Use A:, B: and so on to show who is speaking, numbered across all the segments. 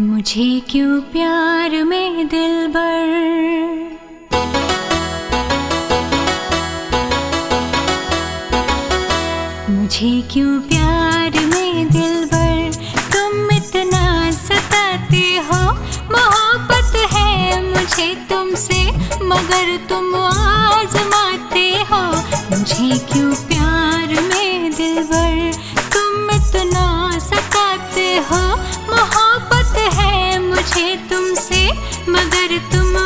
A: मुझे क्यों प्यार में दिल भर? मुझे क्यों प्यार में दिल भर? तुम इतना सताते हो। मोहब्बत है मुझे तुमसे, मगर तुम आजमाते हो। मुझे क्यों प्यार में दिल बर मुझे तुमसे मगर तुम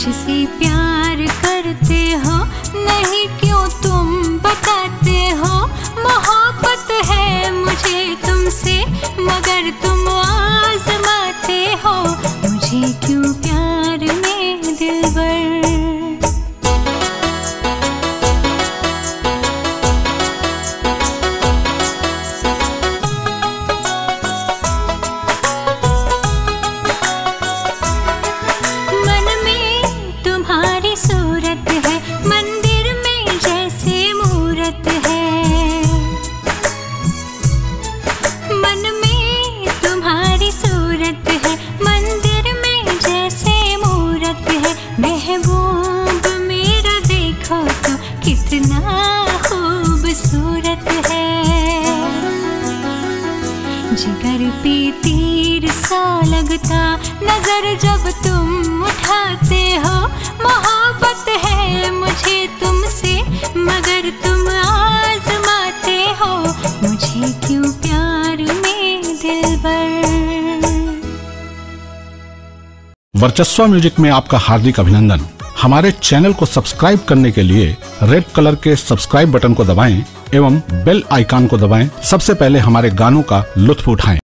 A: मुझसे प्यार करते हो? नहीं, क्यों तुम बताते हो? मोहब्बत है मुझे तुमसे, मगर तुम आजमाते हो। मुझे क्यों प्यार महबूब, मेरा देखो तो कितना खूबसूरत है। जिगर पे तीर सा लगता, नज़र जब तुम उठाते हो, मोहब्बत है मुझे तुमसे, मगर तुम आजमाते
B: वर्चस्व म्यूज़िक में आपका हार्दिक अभिनंदन। हमारे चैनल को सब्सक्राइब करने के लिए रेड कलर के सब्सक्राइब बटन को दबाएँ एवं बेल आइकन को दबाएँ। सबसे पहले हमारे गानों का लुत्फ उठाएँ।